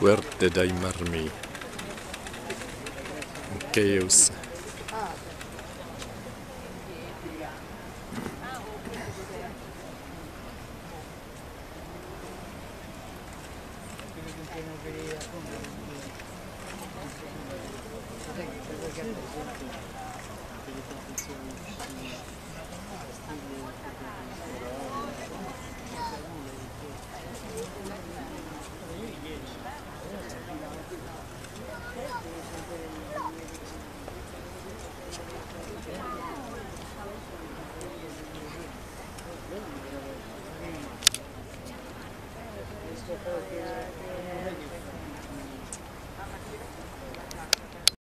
Where did I marry? Chaos. Thank you.